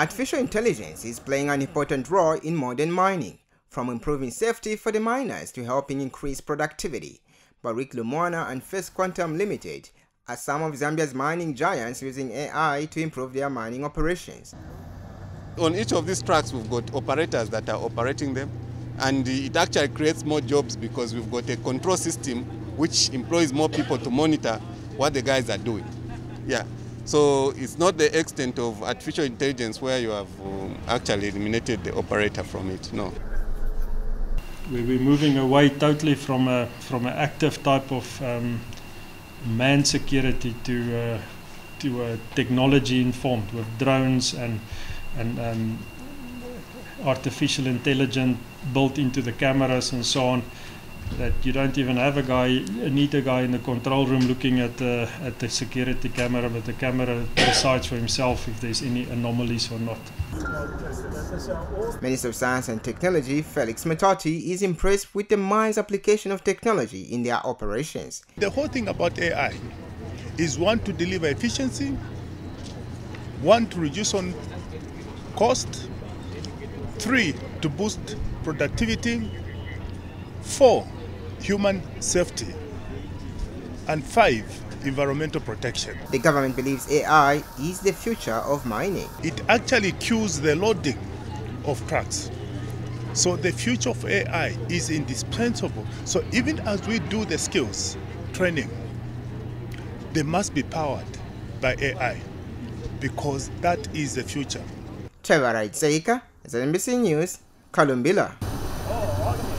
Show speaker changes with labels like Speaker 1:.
Speaker 1: Artificial intelligence is playing an important role in modern mining, from improving safety for the miners to helping increase productivity. Barrick Lumwana and First Quantum Limited are some of Zambia's mining giants using AI to improve their mining operations.
Speaker 2: On each of these tracks, we've got operators that are operating them, and it actually creates more jobs because we've got a control system which employs more people to monitor what the guys are doing. Yeah. So it's not the extent of artificial intelligence where you have um, actually eliminated the operator from it, no.
Speaker 3: We're moving away totally from a from an active type of um, man security to uh, to technology informed with drones and and um, artificial intelligence built into the cameras and so on that you don't even have a guy, need a guy in the control room looking at the, at the security camera, but the camera decides for himself if there's any anomalies or not.
Speaker 1: Minister of Science and Technology Felix Mutati is impressed with the mine's application of technology in their operations.
Speaker 4: The whole thing about AI is one to deliver efficiency, one to reduce on cost, three to boost productivity, four human safety, and five, environmental protection.
Speaker 1: The government believes AI is the future of mining.
Speaker 4: It actually cues the loading of trucks. So the future of AI is indispensable. So even as we do the skills training, they must be powered by AI because that is the future.
Speaker 1: Teverai Dzeka, ZNBC News, Kalumbila.